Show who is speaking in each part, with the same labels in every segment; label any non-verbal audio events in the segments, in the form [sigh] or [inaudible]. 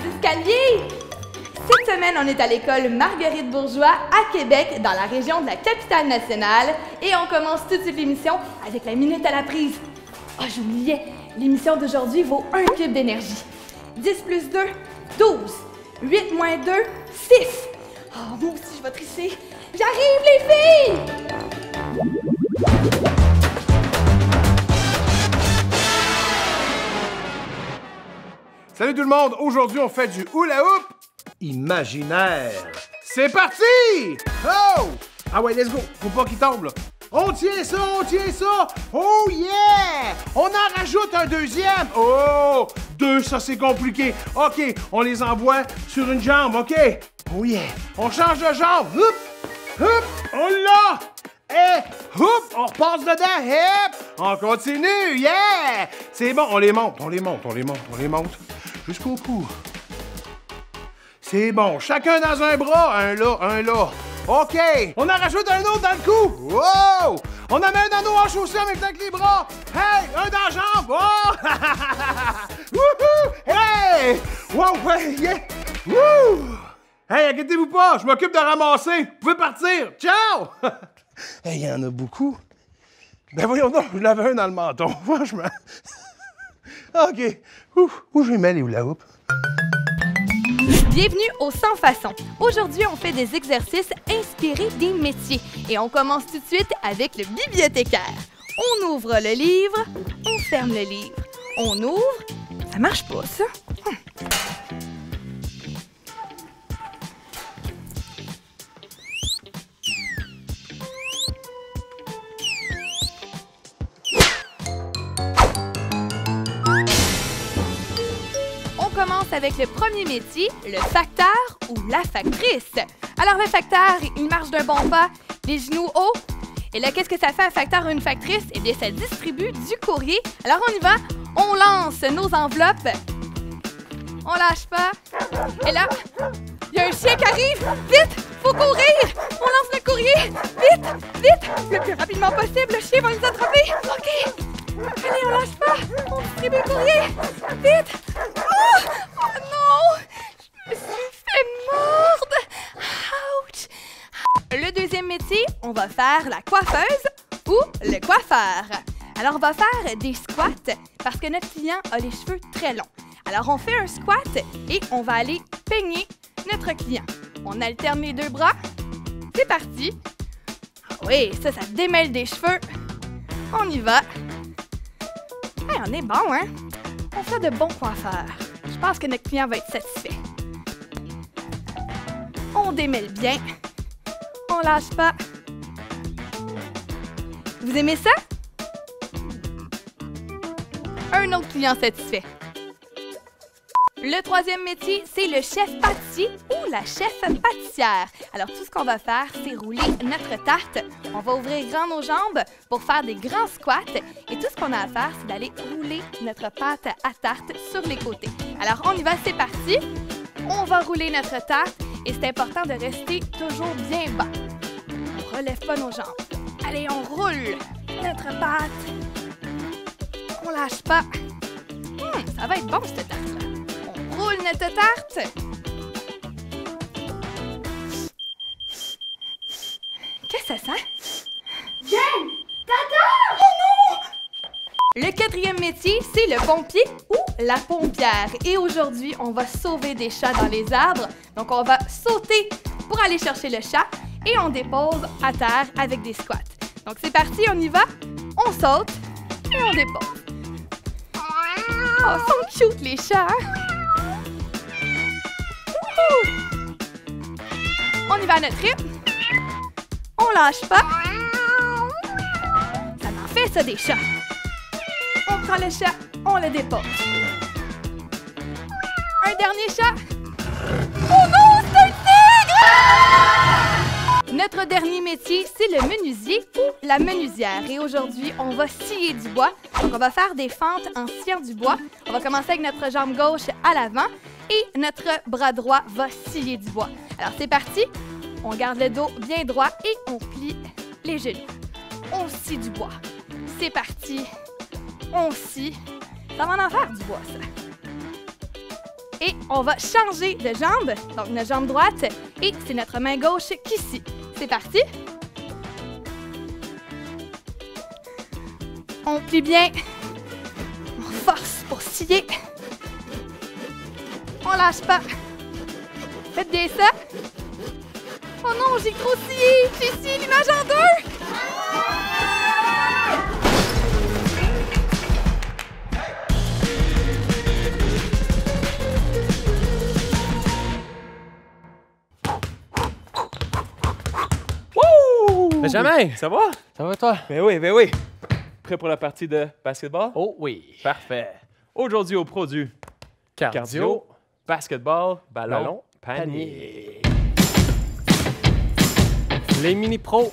Speaker 1: Cette semaine, on est à l'école Marguerite Bourgeois à Québec, dans la région de la capitale nationale, et on commence tout de suite l'émission avec la minute à la prise. Ah, j'oubliais, l'émission d'aujourd'hui vaut un cube d'énergie. 10 plus 2, 12. 8 moins 2, 6. Ah, moi aussi, je vais tricher. J'arrive, les filles!
Speaker 2: Salut tout le monde! Aujourd'hui, on fait du hula hoop
Speaker 3: Imaginaire.
Speaker 2: C'est parti! Oh! Ah ouais, let's go! Faut pas qu'il tombe, là. On tient ça, on tient ça! Oh yeah! On en rajoute un deuxième! Oh! Deux, ça c'est compliqué. OK, on les envoie sur une jambe, OK? Oh yeah! On change de jambe! Hop! Hop! On l'a! Et hop! On repasse dedans! Hop! On continue! Yeah! C'est bon, on les monte, on les monte, on les monte, on les monte. Jusqu'au cou. C'est bon. Chacun dans un bras. Un là, un là. OK. On en rajoute un autre dans le cou. Wow! On en met un anneau en chaussée en même temps que les bras. Hey! Un dans la jambe. Oh! [laughs] Wouhou! Hey! Wow! Ouais! Yeah! Wouh! Hey, inquiétez-vous pas. Je m'occupe de ramasser. Vous pouvez partir. Ciao! [laughs] hey, il y en a beaucoup. Ben voyons donc, je l'avais un dans le menton. [laughs] Franchement. OK. Ouf, où je mettre les?
Speaker 1: Bienvenue au Sans Façon. Aujourd'hui, on fait des exercices inspirés des métiers. Et on commence tout de suite avec le bibliothécaire. On ouvre le livre, on ferme le livre. On ouvre. Ça marche pas, ça. Hum. Avec le premier métier, le facteur ou la factrice. Alors le facteur, il marche d'un bon pas, les genoux hauts. Et là, qu'est-ce que ça fait un facteur ou une factrice? Eh bien, ça distribue du courrier. Alors on y va, on lance nos enveloppes. On lâche pas. Et là, il y a un chien qui arrive. Vite, faut courir. On lance le courrier. Vite, vite, le plus rapidement possible. Le chien va nous attraper. On va faire des squats parce que notre client a les cheveux très longs. Alors, on fait un squat et on va aller peigner notre client. On alterne les deux bras. C'est parti! Ah oui, ça, ça démêle des cheveux. On y va. Hey, on est bon, hein? On fait de bons coiffeurs. Je pense que notre client va être satisfait. On démêle bien. On lâche pas. Vous aimez ça? Un autre client satisfait. Le troisième métier, c'est le chef pâtissier ou la chef pâtissière. Alors, tout ce qu'on va faire, c'est rouler notre tarte. On va ouvrir grand nos jambes pour faire des grands squats. Et tout ce qu'on a à faire, c'est d'aller rouler notre pâte à tarte sur les côtés. Alors, on y va, c'est parti. On va rouler notre tarte et c'est important de rester toujours bien bas. On relève pas nos jambes. Allez, on roule notre pâte. On lâche pas. Hum, ça va être bon, cette tarte-là. On roule notre tarte. Qu'est-ce que ça sent?
Speaker 4: Jen! Tata!
Speaker 1: Le quatrième métier, c'est le pompier ou la pompière. Et aujourd'hui, on va sauver des chats dans les arbres. Donc, on va sauter pour aller chercher le chat et on dépose à terre avec des squats. Donc, c'est parti, on y va. On saute et on dépose. Oh, sont cute, les chats. On y va à notre rythme. On lâche pas. Ça m'en fait, ça, des chats. On prend le chat, on le dépose. Un dernier chat. Oh non, c'est un tigre! Notre dernier métier, c'est le menuisier ou la menuisière. Et aujourd'hui, on va scier du bois. Donc, on va faire des fentes en sciant du bois. On va commencer avec notre jambe gauche à l'avant et notre bras droit va scier du bois. Alors, c'est parti. On garde le dos bien droit et on plie les genoux. On scie du bois. C'est parti. On scie. Ça va en faire du bois, ça. Et on va changer de jambe, donc notre jambe droite, et c'est notre main gauche qui scie. C'est parti. On plie bien. On force pour scier. On lâche pas. Faites bien ça. Oh non, j'ai trop. J'ai scié l'image en deux.
Speaker 5: Benjamin,
Speaker 6: Ça va?
Speaker 5: ça va toi?
Speaker 6: Ben oui, ben oui. Prêt pour la partie de basketball?
Speaker 5: Oh oui.
Speaker 6: Parfait. Aujourd'hui au pro du
Speaker 5: Cardio,
Speaker 6: cardio, basketball, ballon,
Speaker 5: ballon,
Speaker 6: panier.
Speaker 5: Les mini-pros,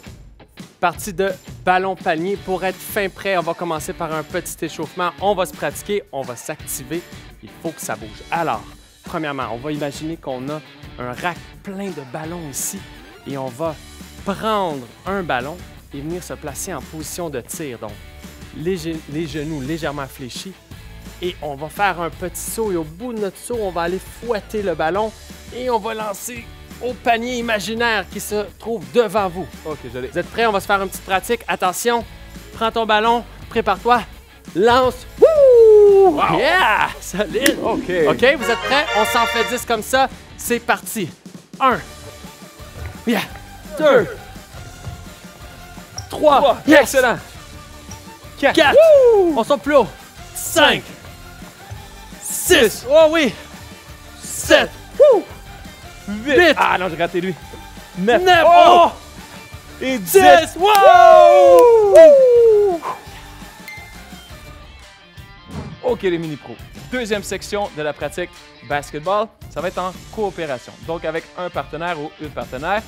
Speaker 5: partie de ballon panier. Pour être fin prêt, on va commencer par un petit échauffement. On va se pratiquer, on va s'activer. Il faut que ça bouge. Alors, premièrement, on va imaginer qu'on a un rack plein de ballons ici et on va prendre un ballon et venir se placer en position de tir. Donc, les, ge- les genoux légèrement fléchis et on va faire un petit saut et au bout de notre saut, on va aller fouetter le ballon et on va lancer au panier imaginaire qui se trouve devant vous.
Speaker 6: Ok, je l'ai.
Speaker 5: Vous êtes prêts? On va se faire une petite pratique. Attention, prends ton ballon, prépare-toi, lance. Wouh! Yeah! Solide!
Speaker 6: Ok.
Speaker 5: OK, vous êtes prêts? On s'en fait 10 comme ça. C'est parti. 1. Yeah. 2. 3.
Speaker 6: Trois.
Speaker 5: Yes!
Speaker 6: Excellent. 4.
Speaker 5: 4. On sort plus haut. 5. 6. Oh oui. 7.
Speaker 6: 8. Ah non, j'ai raté lui. 9.
Speaker 5: 9.
Speaker 6: Oh!
Speaker 5: Oh!
Speaker 6: Et 10.
Speaker 5: 10. Wow!
Speaker 6: OK, les mini-pros. Deuxième section de la pratique basketball, ça va être en coopération. Donc, avec un partenaire ou une partenaire,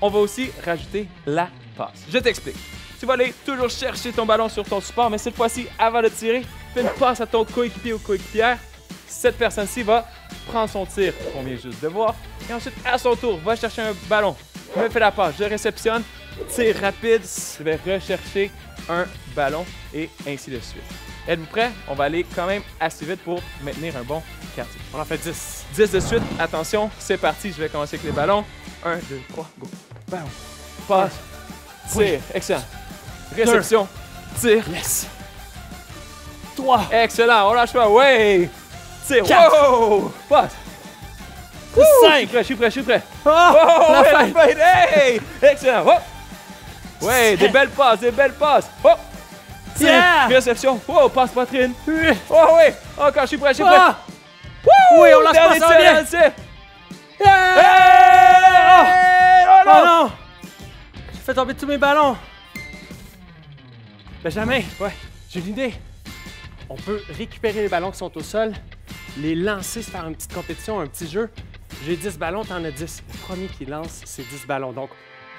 Speaker 6: on va aussi rajouter la passe. Je t'explique. Tu vas aller toujours chercher ton ballon sur ton support, mais cette fois-ci, avant de tirer, fais une passe à ton coéquipier ou coéquipière. Cette personne-ci va prendre son tir, qu'on vient juste de voir, et ensuite, à son tour, va chercher un ballon, me fait la passe, je réceptionne, tir rapide, je vais rechercher un ballon, et ainsi de suite. Êtes-vous prêts? On va aller quand même assez vite pour maintenir un bon quartier.
Speaker 5: On en fait 10.
Speaker 6: 10 de suite, attention, c'est parti, je vais commencer avec les ballons. 1, 2, 3, go. Ballon, passe, tir, excellent. Réception, tir,
Speaker 5: Yes. 3.
Speaker 6: excellent, on lâche pas, ouais! Tir,
Speaker 5: Quatre.
Speaker 6: wow! Passe,
Speaker 5: 5.
Speaker 6: je suis prêt, je suis prêt, je suis prêt.
Speaker 5: Oh,
Speaker 6: Oh,
Speaker 5: la
Speaker 6: ouais,
Speaker 5: fin.
Speaker 6: hey! Excellent, oh! Ouais, des belles passes, des belles passes. Oh! Tir,
Speaker 5: Yeah!
Speaker 6: réception, oh, passe poitrine.
Speaker 5: Oui.
Speaker 6: Oh, ouais, encore, je suis prêt, je suis prêt.
Speaker 5: Ah! Oui, on lâche pas ça bien. Yeah!
Speaker 6: Hey! Oh,
Speaker 5: Oh
Speaker 6: non!
Speaker 5: J'ai fait tomber tous mes ballons. Benjamin,
Speaker 6: Ouais.
Speaker 5: j'ai une idée. On peut récupérer les ballons qui sont au sol, les lancer, se faire une petite compétition, un petit jeu. J'ai 10 ballons, t'en as 10. Le premier qui lance, c'est 10 ballons. Donc,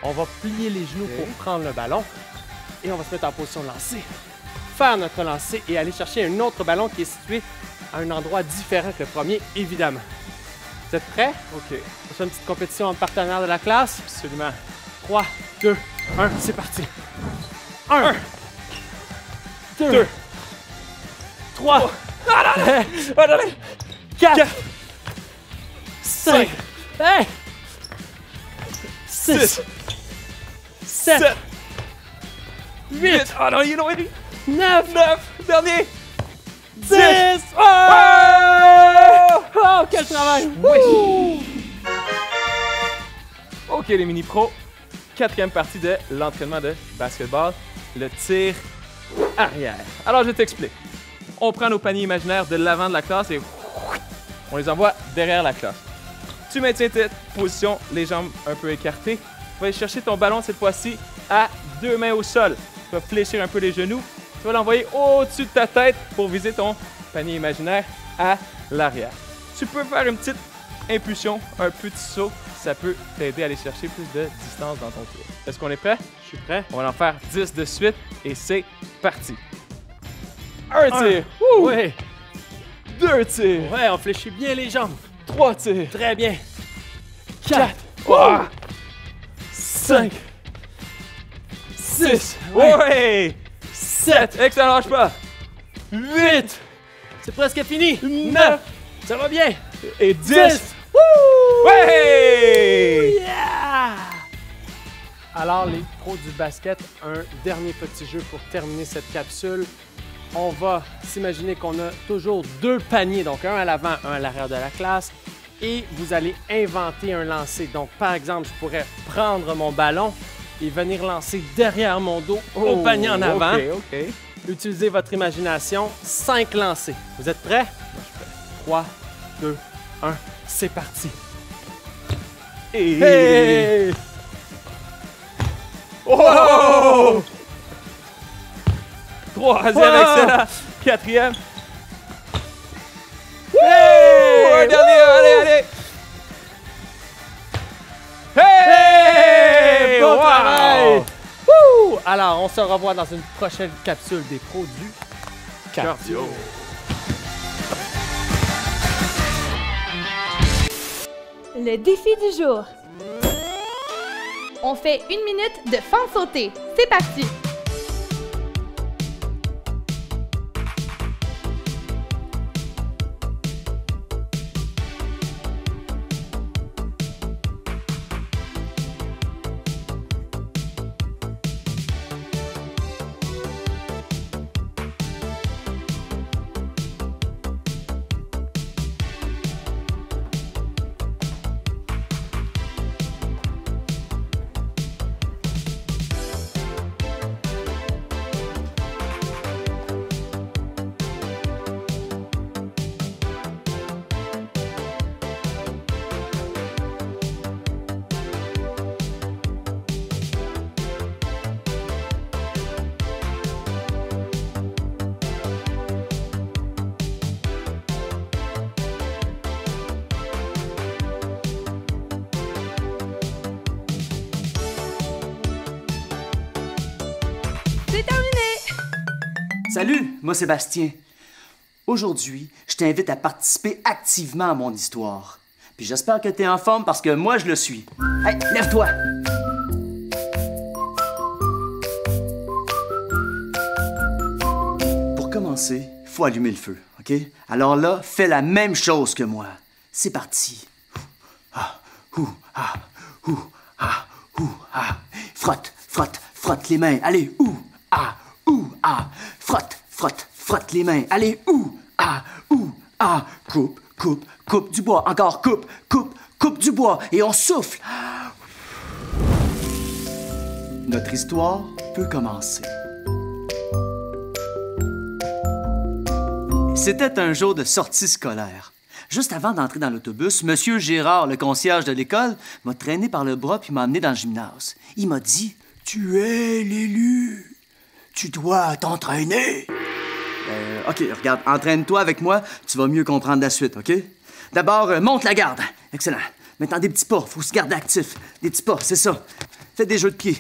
Speaker 5: on va plier les genoux pour prendre le ballon et on va se mettre en position de lancer. Faire notre lancer et aller chercher un autre ballon qui est situé à un endroit différent que le premier, évidemment. Vous êtes prêts?
Speaker 6: OK,
Speaker 5: On fait une petite compétition entre partenaires de la classe.
Speaker 6: absolument.
Speaker 5: 3, 2, 1, c'est parti. 1, 2,
Speaker 6: Deux.
Speaker 5: 3,
Speaker 6: Attendez!
Speaker 5: 4,
Speaker 6: Quatre.
Speaker 5: 5, hey, 6,
Speaker 6: Six.
Speaker 5: 7,
Speaker 6: Sept.
Speaker 5: 8,
Speaker 6: Ah non, il est loin, lui.
Speaker 5: 9,
Speaker 6: 9, dernier.
Speaker 5: 10. Oh! Quel travail!
Speaker 6: OK, les mini-pros. Quatrième partie de l'entraînement de basketball, le tir arrière. Alors, je t'explique. On prend nos paniers imaginaires de l'avant de la classe et on les envoie derrière la classe. Tu maintiens ta position, les jambes un peu écartées. Tu vas aller chercher ton ballon cette fois-ci à deux mains au sol. Tu vas fléchir un peu les genoux. Tu vas l'envoyer au-dessus de ta tête pour viser ton panier imaginaire à l'arrière. Tu peux faire une petite impulsion, un petit saut ça peut t'aider à aller chercher plus de distance dans ton tour. Est-ce qu'on est prêt?
Speaker 5: Je suis prêt.
Speaker 6: On va en faire 10 de suite et c'est parti. Un
Speaker 5: Un.
Speaker 6: tir.
Speaker 5: Ouais.
Speaker 6: Deux tirs.
Speaker 5: Ouais, on fléchit bien les jambes.
Speaker 6: Trois tirs.
Speaker 5: Très bien.
Speaker 6: Quatre. Cinq. Six.
Speaker 5: Ouais.
Speaker 6: Ouais! Sept. Excellent, lâche pas. Huit.
Speaker 5: C'est presque fini.
Speaker 6: Neuf.
Speaker 5: Ça va bien?
Speaker 6: Et dix.
Speaker 5: Dix.
Speaker 6: Ouais!
Speaker 5: Yeah! Alors, les pros du basket, un dernier petit jeu pour terminer cette capsule. On va s'imaginer qu'on a toujours deux paniers, donc un à l'avant, un à l'arrière de la classe, et vous allez inventer un lancer. Donc, par exemple, je pourrais prendre mon ballon et venir lancer derrière mon dos au panier en avant.
Speaker 6: Oh.
Speaker 5: Utilisez votre imagination. Cinq lancers. Vous êtes prêts? 3, 2, 1, c'est parti.
Speaker 6: Et...
Speaker 5: Hey!
Speaker 6: Oh! Troisième,
Speaker 5: Wow!
Speaker 6: excellent. Quatrième. Hey! Un dernier, allez, allez. Hey!
Speaker 5: Bon
Speaker 6: Wow!
Speaker 5: travail! Alors, on se revoit dans une prochaine capsule des pros du cardio.
Speaker 1: Le défi du jour. On fait une minute de fente sautée. C'est parti!
Speaker 7: Salut, moi Sébastien. Aujourd'hui, je t'invite à participer activement à mon histoire. Puis j'espère que t'es en forme parce que moi je le suis. Hey, lève-toi! Pour commencer, faut allumer le feu, OK? Alors là, fais la même chose que moi. C'est parti. Ah, ah, ah. Frotte, frotte, frotte les mains. Allez, ouh, ah, ah. Frotte, frotte, frotte les mains. Allez, ouh, ah, ouh, ah. Coupe, coupe, coupe du bois. Encore, coupe, coupe, coupe du bois. Et on souffle. Notre histoire peut commencer. C'était un jour de sortie scolaire. Juste avant d'entrer dans l'autobus, Monsieur Gérard, le concierge de l'école, m'a traîné par le bras puis m'a emmené dans le gymnase. Il m'a dit Tu es l'élu. Tu dois t'entraîner. Euh, OK, regarde, entraîne-toi avec moi, tu vas mieux comprendre la suite, OK? D'abord, euh, monte la garde. Excellent. Maintenant, des petits pas. Faut se garder actif. Des petits pas, c'est ça. Fais des jeux de pied.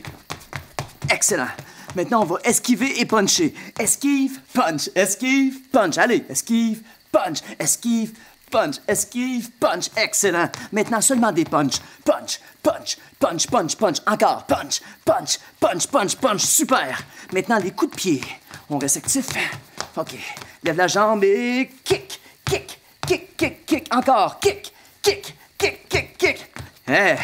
Speaker 7: Excellent. Maintenant, on va esquiver et puncher. Esquive, punch, esquive, punch. Allez, esquive, punch, esquive, punch, esquive, punch. Excellent. Maintenant, seulement des punch. Punch, punch, punch, punch, punch. Encore, punch, punch, punch, punch, punch. Super. Maintenant, les coups de pied. On reste actif. OK. Lève la jambe et kick, kick, kick, kick, kick. Encore, kick, kick, kick, kick, kick. Eh,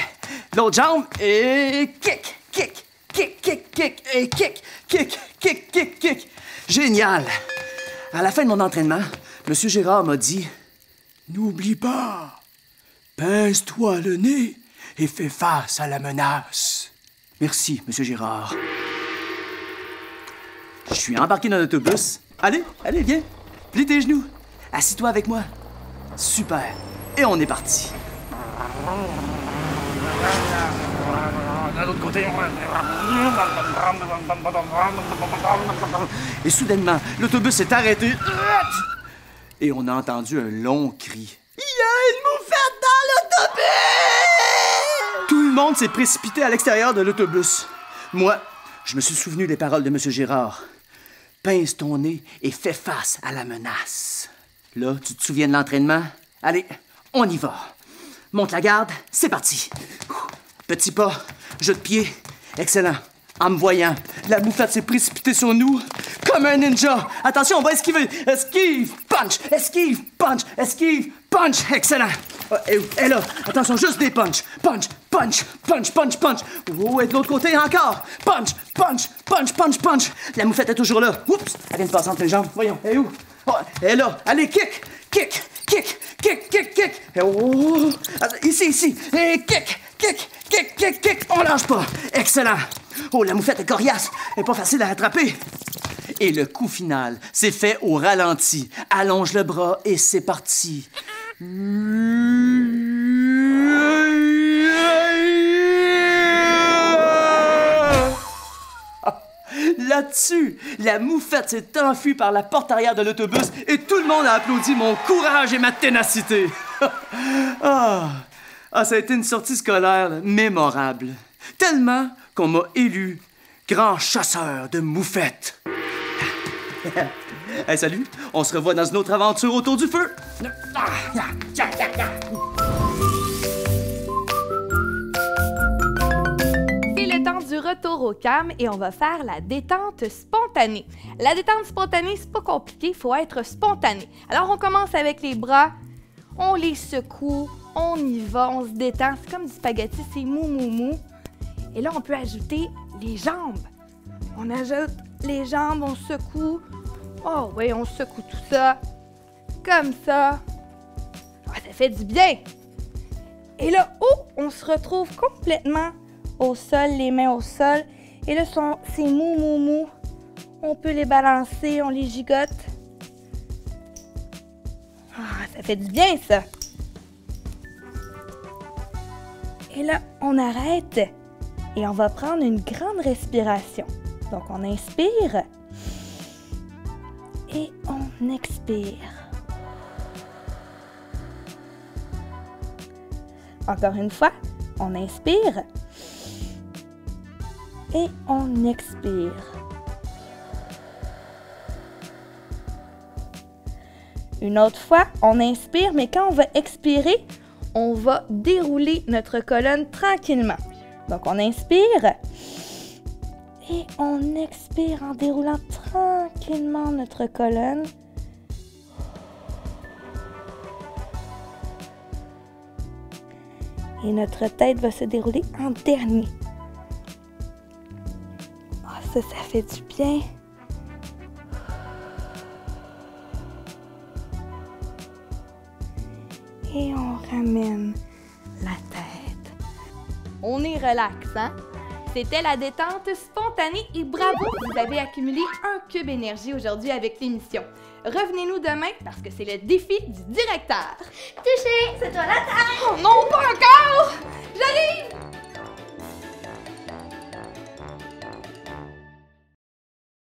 Speaker 7: L'autre jambe et kick, kick, kick, kick, kick, et kick, kick, kick, kick, kick. Génial. À la fin de mon entraînement, M. Gérard m'a dit N'oublie pas, pince-toi le nez et fais face à la menace. Merci, M. Gérard. Je suis embarqué dans l'autobus. Allez, allez, viens. Plie tes genoux. Assis-toi avec moi. Super. Et on est parti. Et soudainement, l'autobus s'est arrêté. Et on a entendu un long cri. Il y a une moufette dans l'autobus! monde s'est précipité à l'extérieur de l'autobus. Moi, je me suis souvenu des paroles de M. Gérard. Pince ton nez et fais face à la menace. Là, tu te souviens de l'entraînement? Allez, on y va. Monte la garde, c'est parti. Petit pas, jeu de pied. Excellent. En me voyant, la moufette s'est précipitée sur nous comme un ninja. Attention, on va esquiver. Esquive, punch, esquive, punch, esquive, punch. Excellent. Oh, et, et là, attention, juste des punch. Punch, punch, punch, punch, punch. Oh, et de l'autre côté encore. Punch, punch, punch, punch, punch. La moufette est toujours là. Oups, elle vient de passer entre les jambes. Voyons, est où? Oh, est là. Allez, kick, kick, kick, kick, kick, kick. Et oh, attends, ici, ici. Et kick, kick, kick, kick, kick. On lâche pas. Excellent. Oh, la moufette est coriace. Elle est pas facile à attraper. Et le coup final, c'est fait au ralenti. Allonge le bras et c'est parti. [laughs] Là-dessus, la moufette s'est enfuie par la porte arrière de l'autobus et tout le monde a applaudi mon courage et ma ténacité. [laughs] ah. ah, ça a été une sortie scolaire mémorable. Tellement qu'on m'a élu grand chasseur de moufettes. [laughs] salut, on se revoit dans une autre aventure autour du feu.
Speaker 1: Du retour au calme et on va faire la détente spontanée. La détente spontanée, c'est pas compliqué, il faut être spontané. Alors on commence avec les bras, on les secoue, on y va, on se détend. C'est comme du spaghetti, c'est mou mou mou. Et là, on peut ajouter les jambes. On ajoute les jambes, on secoue. Oh oui, on secoue tout ça. Comme ça. Ah, ça fait du bien. Et là, oh, on se retrouve complètement au sol, les mains au sol. Et là, c'est mou, mou, mou. On peut les balancer, on les gigote. Ah, ça fait du bien, ça. Et là, on arrête et on va prendre une grande respiration. Donc, on inspire et on expire. Encore une fois, on inspire et on expire. Une autre fois, on inspire, mais quand on va expirer, on va dérouler notre colonne tranquillement. Donc, on inspire et on expire en déroulant tranquillement notre colonne. Et notre tête va se dérouler en dernier. Ah, ça, ça fait du bien. Et on ramène la tête. On est relax, hein? C'était la détente spontanée et bravo, vous avez accumulé un cube énergie aujourd'hui avec l'émission. Revenez-nous demain parce que c'est le défi du directeur.
Speaker 4: Touché, c'est toi la taille.
Speaker 1: Oh non, pas encore! J'arrive!